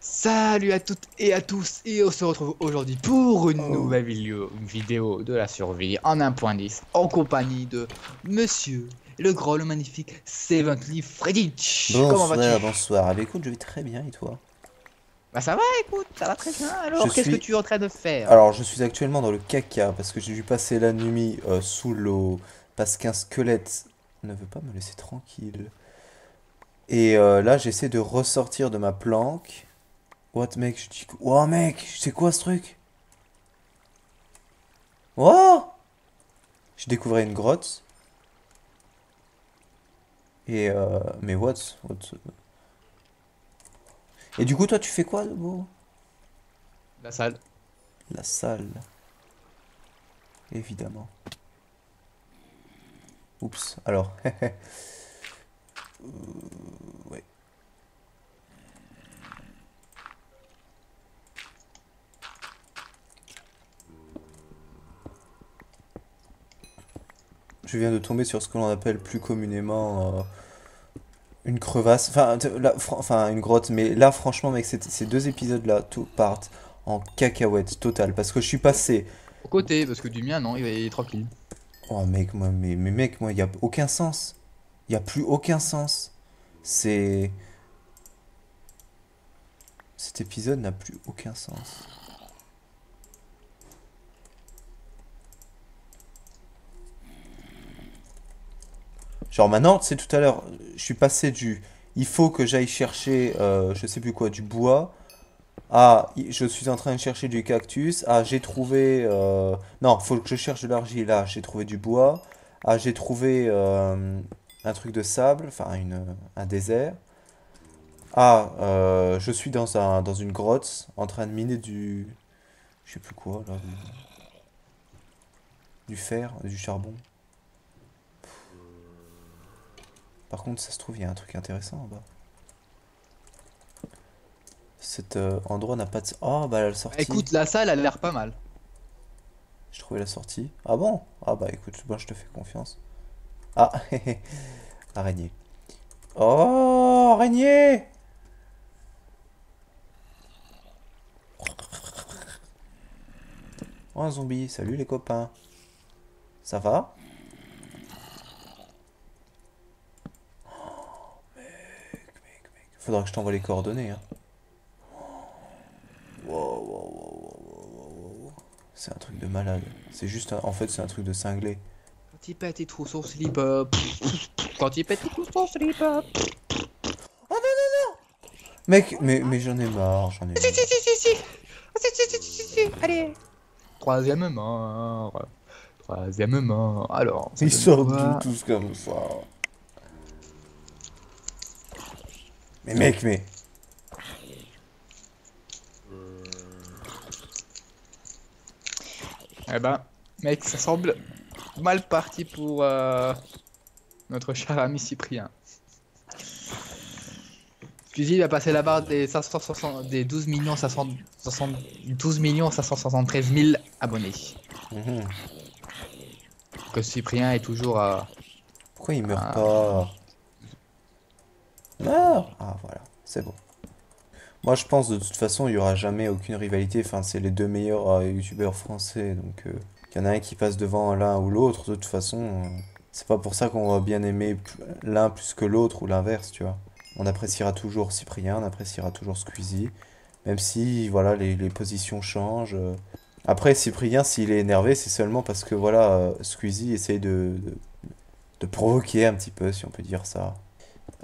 Salut à toutes et à tous et on se retrouve aujourd'hui pour une Oh. nouvelle vidéo, une vidéo de la survie en 1.10 en compagnie de Monsieur le grand, le magnifique Seventhly Freddy. Comment Bonsoir, bonsoir. Ah bah écoute, je vais très bien et toi? Bah ça va écoute, ça va très bien. Alors qu'est-ce que tu es en train de faire? Alors, je suis actuellement dans le caca parce que j'ai dû passer la nuit euh, sous l'eau parce qu'un squelette ne veut pas me laisser tranquille. Et euh, là, j'essaie de ressortir de ma planque. What, mec Je dis. Oh, mec C'est quoi ce truc? Oh Je découvrais une grotte. Et euh, mais what, what Et du coup, toi, tu fais quoi de beau? La salle. La salle. Évidemment. Oups, alors. Euh, ouais. Je viens de tomber sur ce que l'on appelle plus communément euh, une crevasse. Enfin, là, enfin, une grotte. Mais là, franchement, mec, ces deux épisodes-là, tout partent en cacahuète totale. Parce que je suis passé. Au côté, parce que du mien non, il est tranquille. Oh mec, moi, mais, mais mec, moi, il y a aucun sens. Il y a plus aucun sens. C'est. Cet épisode n'a plus aucun sens. Genre maintenant, c'est tout à l'heure, je suis passé du il faut que j'aille chercher, euh, je sais plus quoi, du bois, à i- je suis en train de chercher du cactus, à j'ai trouvé, euh, non, faut que je cherche de l'argile, là, j'ai trouvé du bois, ah, j'ai trouvé euh, un truc de sable, enfin un désert, ah, euh, je suis dans un, dans une grotte en train de miner du, je sais plus quoi, là, du fer, du charbon. Par contre, ça se trouve, il y a un truc intéressant en bas. Cet euh, endroit n'a pas de... Oh, bah la sortie. Écoute, la salle a l'air pas mal. J'ai trouvé la sortie. Ah bon? Ah bah écoute, moi je te fais confiance. Ah, araignée. Oh, araignée! Oh, un zombie. Salut les copains. Ça va? Oh, mec, mec, mec. Faudra que je t'envoie les coordonnées, hein. Wow, wow, wow, wow, wow, wow, wow. C'est un truc de malade. C'est juste, un- en fait, c'est un truc de cinglé. Quand il pète, il trouve son slip up. Quand il pète, il trouve son slip up. Mec, mais, mais j'en ai marre, j'en ai marre. Si, si, si, si, si. Si, si, si, si, si. Allez. Troisième mort. Troisième mort. Alors. Ils sortent tous comme ça? Mais mec, mais... Eh ben, mec, ça semble mal parti pour euh, notre cher ami Cyprien. Squeezie il a passé la barre des 560, des 12 millions 560, 12 millions 573 000 abonnés. Mhm. Que Cyprien est toujours à Pourquoi il meurt Ah. pas? Meurs! Ah, voilà, c'est bon. Moi, je pense de toute façon, il y aura jamais aucune rivalité. Enfin, c'est les deux meilleurs euh, youtubeurs français. Donc, euh, il y en a un qui passe devant l'un ou l'autre. De toute façon, euh, c'est pas pour ça qu'on va bien aimer l'un plus que l'autre ou l'inverse, tu vois. On appréciera toujours Cyprien, on appréciera toujours Squeezie. Même si, voilà, les, les positions changent. euh. Après, Cyprien, s'il est énervé, c'est seulement parce que, voilà, euh, Squeezie essaye de, de provoquer un petit peu, si on peut dire ça.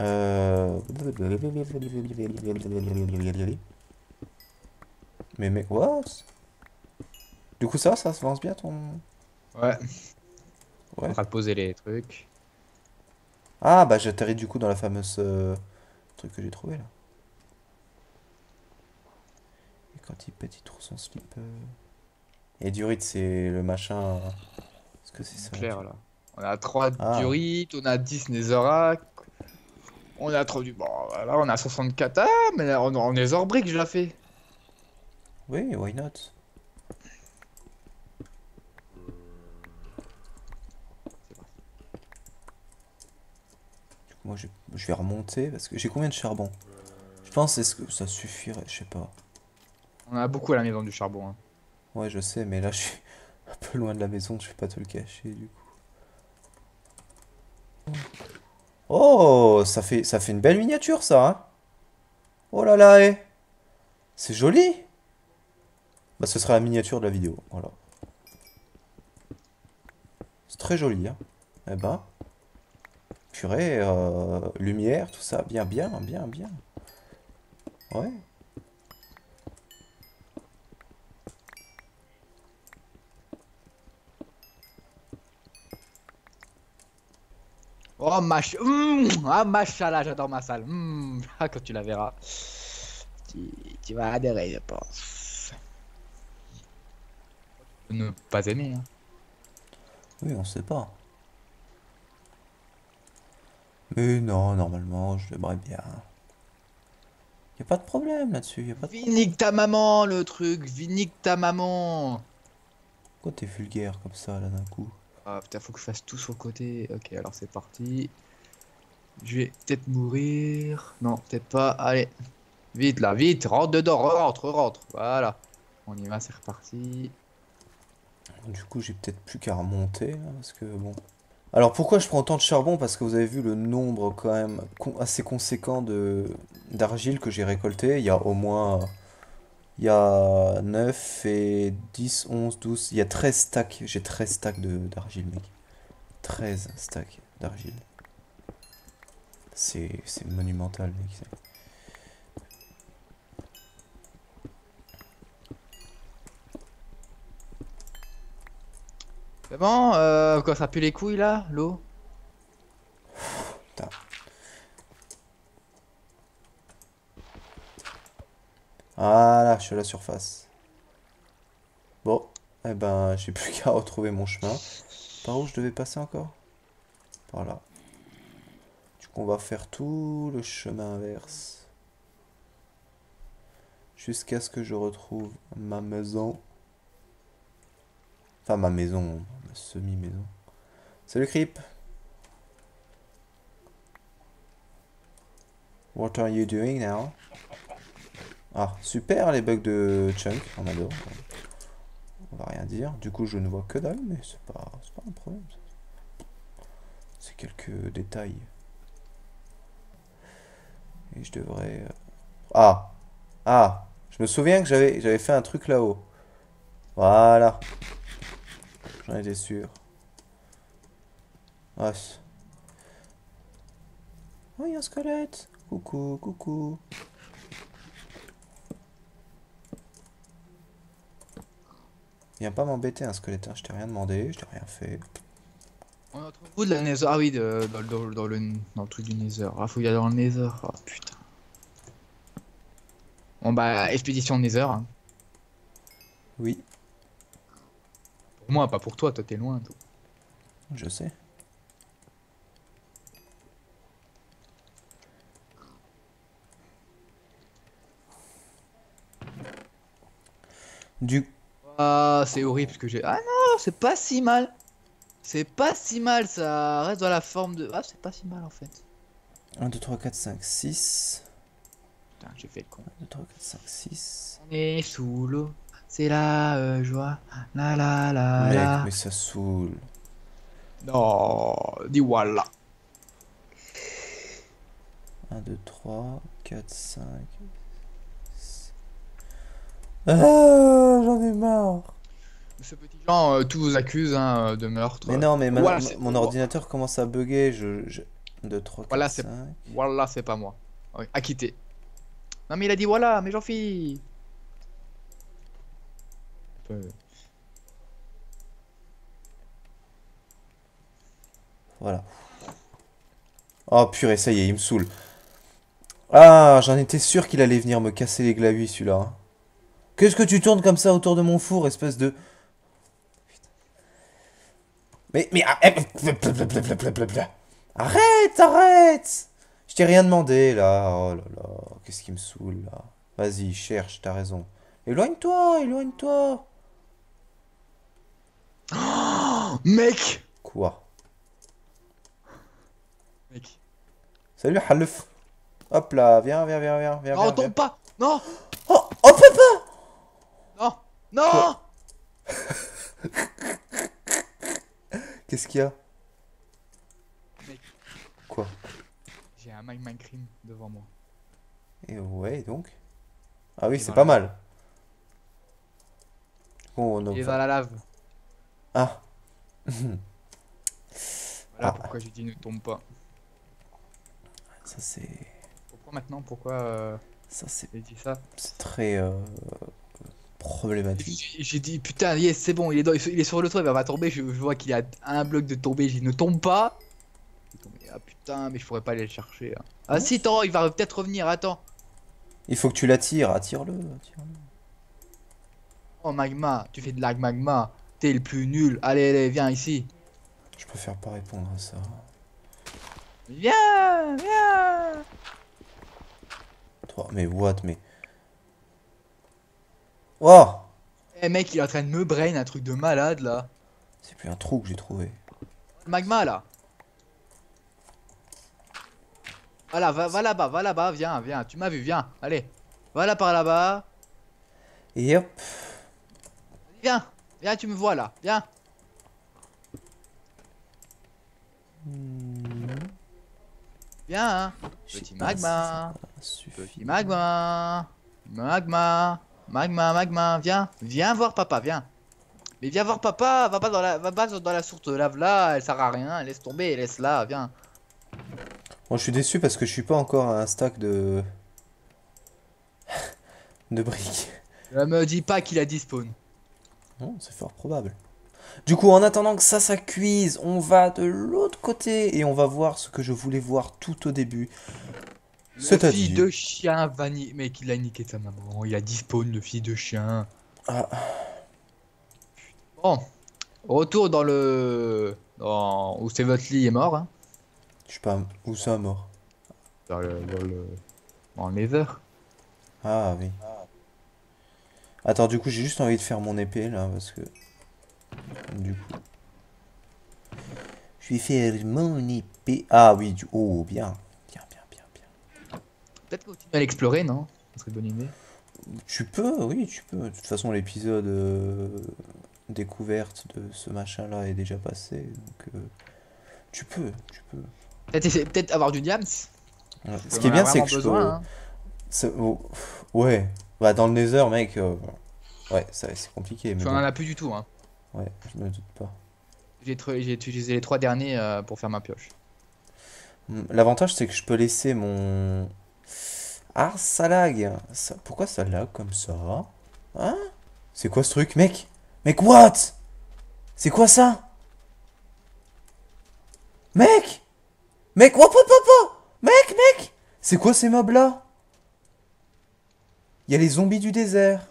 Euh... Mais mec, what? Du coup ça, ça se lance bien ton... ouais, Ouais. on va poser les trucs. Ah bah j'atterris du coup dans la fameuse euh, truc que j'ai trouvé là. Et quand il pète, il trouve son slip. euh. Et Durite, c'est le machin... euh, Est-ce que c'est ça? Là. On a 3 Ah. Durites, on a 10 Netherrack. On a trop du. Bon, là on a 64. Ah, mais là, on, on est Zorbrick, je l'ai fait. Oui, why not? Moi je, je vais remonter parce que j'ai combien de charbon? pense est-ce que ça suffirait, je sais pas. On a beaucoup à la maison du charbon. hein. Ouais, je sais, mais là, je suis un peu loin de la maison, je vais pas te le cacher, du coup. Oh, ça fait, une belle miniature, ça, hein Oh là là, eh C'est joli Bah, ce sera la miniature de la vidéo, voilà. C'est très joli, hein Eh ben... Purée, euh, lumière, tout ça, bien, bien, bien, bien. Ouais. Oh, mach... Mmh, ah, machallah, j'adore ma salle. Mmh, ah, quand tu la verras, tu, tu vas adhérer, je pense. Ne pas aimer. Hein. Oui, on sait pas. Mais non, normalement, je l'aimerais bien. Y a pas de problème là-dessus, y a pas de... Vinique ta maman, le truc. Vinique ta maman. Pourquoi t'es vulgaire comme ça, là, d'un coup? Ah putain, faut que je fasse tout sur le côté. Ok, alors c'est parti. Je vais peut-être mourir. Non, peut-être pas. Allez. Vite là, vite. Rentre dedans, rentre, rentre. Voilà. On y va, c'est reparti. Du coup, j'ai peut-être plus qu'à remonter, là, parce que, bon... Alors, pourquoi je prends autant de charbon? Parce que vous avez vu le nombre, quand même, assez conséquent de d'argile que j'ai récolté. Il y a au moins... Il y a 9 et 10, 11, 12... Il y a 13 stacks. J'ai 13 stacks d'argile, mec. 13 stacks d'argile. C'est monumental, mec. C'est bon euh, Quoi, ça pue les couilles là L'eau? Voilà, je suis à la surface. Bon, eh ben, j'ai plus qu'à retrouver mon chemin. Par où je devais passer encore? Par là. Du coup, on va faire tout le chemin inverse. Jusqu'à ce que je retrouve ma maison. Enfin, ma maison, ma semi-maison. Salut Creep! What are you doing now? Ah, super les bugs de Chunk, on adore. On va rien dire. Du coup, je ne vois que dalle, mais c'est pas, pas un problème. C'est quelques détails. Et je devrais... euh, Ah! Ah! Je me souviens que j'avais fait un truc là-haut. Voilà. J'en étais sûr. Ouais. Oh, il y a un squelette! Coucou, coucou. Viens pas m'embêter un squelette, hein. je t'ai rien demandé, je t'ai rien fait. On de la Nether Ah oui, de- dans, le- dans le- dans le, dans le truc du Nether. Ah, faut y aller dans le Nether. Oh putain. Bon bah, expédition Nether. hein. Oui, Pour moi, pas pour toi, toi t'es loin. Toi. je sais. Du Ah, c'est horrible ce que j'ai. Ah non, c'est pas si mal. C'est pas si mal, ça reste dans la forme de. Ah, c'est pas si mal en fait. 1, 2, 3, 4, 5, 6. Putain, j'ai fait le con. 1, 2, 3, 4, 5, 6. On est sous l'eau, c'est la euh, joie. La la la Mec, la. mais ça saoule. Non, dis voilà. 1, 2, 3, 4, 5. 6. Ah, j'en ai marre. Ce petit genre, euh, tous vous accuse hein, euh, de meurtre. Mais non, mais ma- Voilà, ma- c'est- mon ordinateur commence à bugger. Je, je... 1, 2, 3, 4, Voilà, c'est- 5. Voilà, c'est pas moi. Oui, acquitté. Non, mais il a dit voilà, mais j'en fis. Euh, Voilà. Oh purée, ça y est, il me saoule. Ah, j'en étais sûr qu'il allait venir me casser les glavis, celui-là. hein. Qu'est-ce que tu tournes comme ça autour de mon four, espèce de... Mais, mais... ah, eh, Arrête, arrête Je t'ai rien demandé, là. Oh là là, qu'est-ce qui me saoule, là. Vas-y, cherche, t'as raison. Éloigne-toi, éloigne-toi. Mec Quoi? Mec. Salut, Halef. Hop là, viens, viens, viens, viens, viens. Non, viens, tombe viens. pas Non Oh, oh papa Non Non Qu'est-ce qu'il y a Mec. Quoi J'ai un magma cream devant moi. Et ouais, donc. Ah oui, c'est pas la- mal. Bon, on Il est va- dans la lave. Ah. Voilà Ah. pourquoi j'ai dit ne tombe pas. Ça c'est. Pourquoi maintenant Pourquoi euh, Ça c'est j'ai dit ça? c'est très euh, problématique. J'ai dit putain, yes, c'est bon, il est, dans- il est sur le toit, il va tomber. Je, je vois qu'il a un bloc de tomber. Dit ne tombe pas. Il. Ah putain, mais je pourrais pas aller le chercher. hein. Ah si, attends, il va peut-être revenir. Attends. Il faut que tu l'attires, attire-le, attire-le. Oh magma, tu fais de la magma. T'es le plus nul. Allez, allez, viens ici. Je préfère pas répondre à ça. Viens, viens. Toi, mais what, mais. Oh Eh mec, il est en train de me brain un truc de malade là. C'est plus un trou que j'ai trouvé. Magma là. Voilà, va, va là-bas, va là-bas, viens, viens. Tu m'as vu, viens. Allez, va là par là-bas. Et hop. Viens, viens, tu me vois là, viens. Viens, hein. Petit magma. Petit magma. Magma. Magma, magma, viens. Viens voir papa, viens. Mais viens voir papa, va pas dans la, va pas dans la source de lave là, elle sert à rien, laisse tomber, laisse là, viens. Bon, je suis déçu parce que je suis pas encore à un stack de. de briques. Ne me dis pas qu'il a despawn. Non, c'est fort probable. Du coup, en attendant que ça, ça cuise, on va de l'autre côté et on va voir ce que je voulais voir tout au début. C'est-à-dire fils de chien va ni... Mec, il a niqué sa maman, il a despawn le fils de chien. Ah. Bon, retour dans le... Dans... Où c'est votre lit est mort, hein? Je sais pas où ça mort. Dans le... Dans le... Dans le nether. Ah oui. Attends, du coup, j'ai juste envie de faire mon épée là parce que. Du coup. Je vais faire mon épée. Ah oui, du. Oh, bien. Peut-être continuer à l'explorer, non? Ce serait une bonne idée. Tu peux, oui, tu peux. De toute façon, l'épisode euh, découverte de ce machin-là est déjà passé. Donc, euh, tu peux, tu peux. Peut-être avoir du diams. Ouais. Ce qui est en bien, c'est que je peux. hein. oh, Ouais. Bah, dans le Nether, mec. euh, Ouais, ça, c'est compliqué. Mais qu'on bon. en a plus du tout, hein. Ouais, je me doute pas. J'ai utilisé les trois derniers pour faire ma pioche. L'avantage, c'est que je peux laisser mon. Ah, ça lag. Ça... Pourquoi ça lag comme ça Hein? C'est quoi ce truc, mec? Mec, what? C'est quoi ça? Mec! Mec, hop, hop! Mec, mec! C'est quoi ces mobs-là? Il y a les zombies du désert.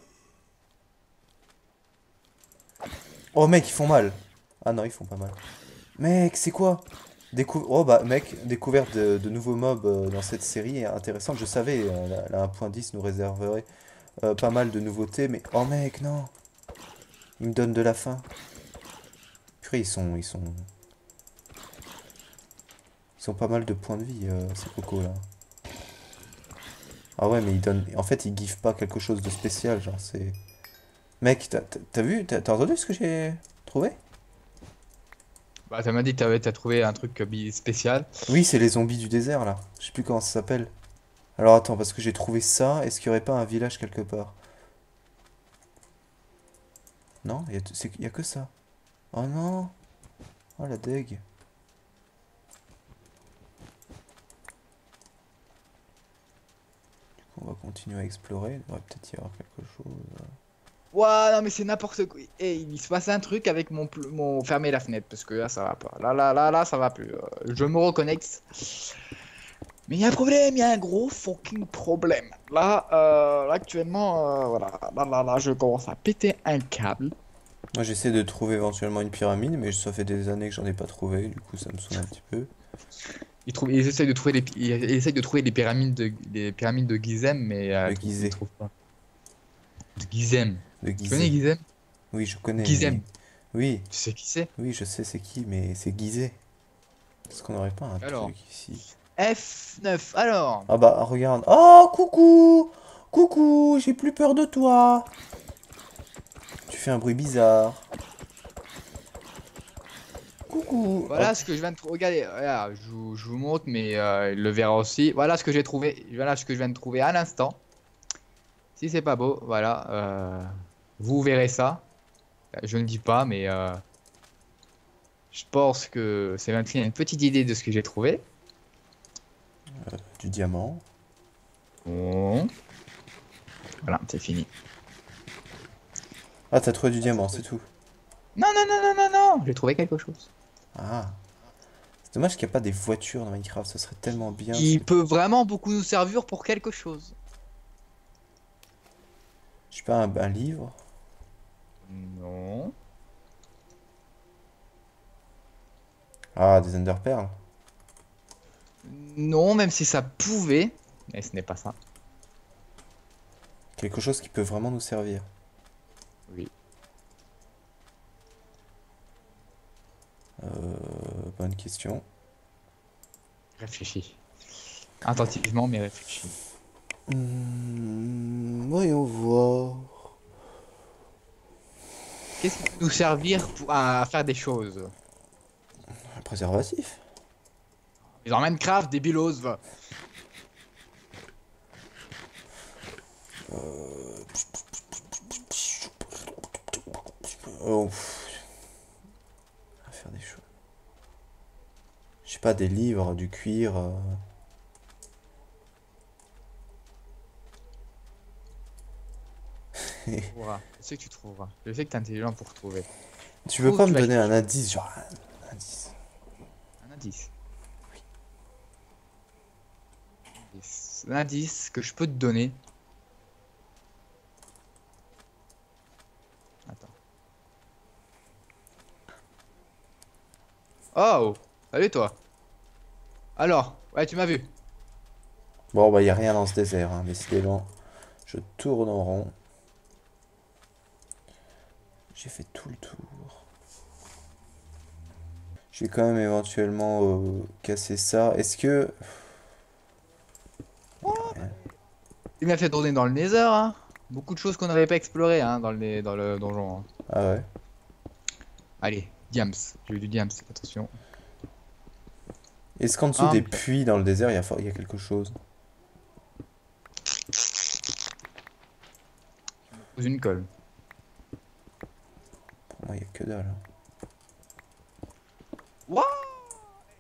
Oh, mec, ils font mal. Ah non, ils font pas mal. Mec, c'est quoi? Décou- oh bah mec, découverte de, nouveaux mobs euh, dans cette série est intéressante. Je savais, euh, la, la 1.10 nous réserverait euh, pas mal de nouveautés, mais oh mec, non Ils me donnent de la faim. Purée, ils sont... Ils sont... Ils ont pas mal de points de vie, ces cocos là. Ah ouais, mais ils donnent... En fait, ils givent pas quelque chose de spécial, genre c'est... Mec, t'as vu t'as entendu ce que j'ai trouvé? Bah, t'as dit que t'avais- t'as trouvé un truc spécial. Oui, c'est les zombies du désert là. Je sais plus comment ça s'appelle. Alors attends, parce que j'ai trouvé ça. Est-ce qu'il y aurait pas un village quelque part? Non, il y, a a que ça. Oh non Oh la deg. Du coup, on va continuer à explorer. Il devrait peut-être y avoir quelque chose. Ouah, non, mais c'est n'importe quoi. Et il se passe un truc avec mon, mon fermer la fenêtre parce que là, ça va pas. Là, là, là, là, ça va plus. Euh, je me reconnecte. Mais il y a un problème, il y a un gros fucking problème. Là, euh, là, actuellement, euh, voilà. Là, là, là, je commence à péter un câble. Moi, j'essaie de trouver éventuellement une pyramide, mais ça fait des années que j'en ai pas trouvé. Du coup, ça me saoule un petit peu. Ils, trouvent, ils essayent de trouver les, ils essayent de trouver les pyramides de, les pyramides de Gizem, mais euh, ils trouvent pas. De Gizem. De Tu connais. Gizem Oui, je connais. Gizem. mais- Oui, Tu sais qui c'est? Oui, je sais c'est qui, mais c'est Gizeh. Est-ce qu'on n'aurait pas un Alors. truc ici? F9. Alors, Ah bah regarde. Oh coucou Coucou, j'ai plus peur de toi. Tu fais un bruit bizarre. Coucou. voilà ce que je viens de trouver. Regardez, voilà, je, vous, je vous montre, mais euh, il le verra aussi. Voilà ce que j'ai trouvé. Voilà ce que je viens de trouver à l'instant. Si c'est pas beau, voilà. euh, vous verrez ça. Je ne dis pas, mais euh, je pense que c'est même une petite idée de ce que j'ai trouvé. Du diamant. Bon. Voilà, c'est fini. Ah t'as trouvé du diamant, c'est tout. Non, non, non, non, non, non, j'ai trouvé quelque chose. Ah. C'est dommage qu'il n'y a pas des voitures dans Minecraft, ça serait tellement bien. Qui peut vraiment beaucoup nous servir pour quelque chose. Je sais pas, un, un livre? Non. Ah, des Enderpearls. Non, même si ça pouvait. Mais ce n'est pas ça. Quelque chose qui peut vraiment nous servir. Oui. Euh, bonne question. Réfléchis. Attentivement, mais réfléchis. Hmm, voyons voir. Qu'est-ce qui peut nous servir pour, à faire des choses Un préservatif. Ils en Minecraft, des bilos, va. Oh. va faire des choses. Je sais pas, des livres, du cuir. euh. Sais que tu trouveras. Je sais que t'es intelligent pour trouver. Tu veux Trouve, pas tu me donner un indice, genre un indice. Un indice. Indice. Un indice que je peux te donner. Attends. Oh Salut toi Alors Ouais, tu m'as vu. Bon, bah, y a rien dans ce désert, hein, décidément. Je tourne en rond. J'ai fait tout le tour. Je vais quand même éventuellement euh, casser ça. Est-ce que... Il m'a fait tourner dans le Nether, hein. Beaucoup de choses qu'on n'avait pas explorées, hein, dans le, dans le donjon. hein. Ah ouais Allez, Diams. J'ai eu du Diams, attention. Est-ce qu'en dessous Ah, des puits dans le désert, il y a, il y a quelque chose? Une colle. Il y a que dalle. hein.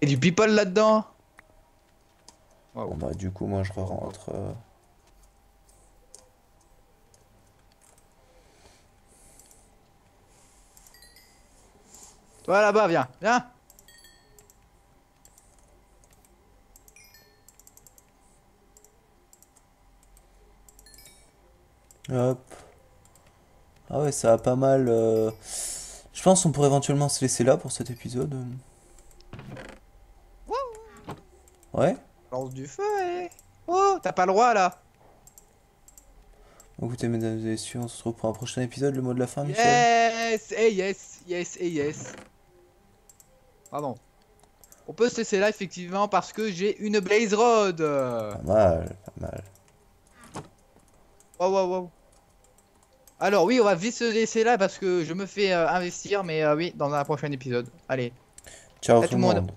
Et du people là-dedans Bon bah du coup, moi je rentre. euh. Toi là-bas, viens, viens Hop. Ah ouais, ça a pas mal... euh, Je pense qu'on pourrait éventuellement se laisser là pour cet épisode. Ouais Lance du feu, eh Oh, t'as pas le droit là Écoutez, mesdames et messieurs, on se retrouve pour un prochain épisode. Le mot de la fin, Michel Yes Et yes, yes et yes Pardon. On peut se laisser là effectivement parce que j'ai une Blaze Rod Pas mal, pas mal. Wow, wow, wow. Alors oui, on va vite se laisser là parce que je me fais euh, investir, mais euh, oui, dans un prochain épisode. Allez, Ciao À tout le monde.